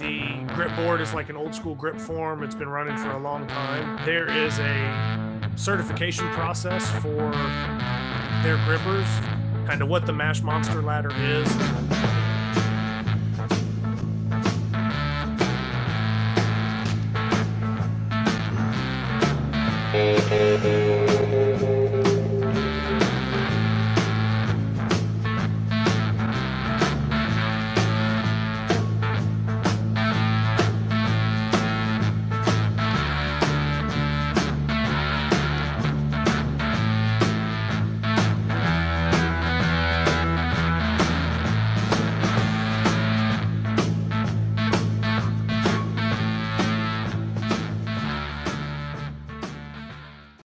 the Gripboard is like an old school grip form. It's been running for a long time. There is a certification process for their grippers, kind of what the Mash Monster ladder is.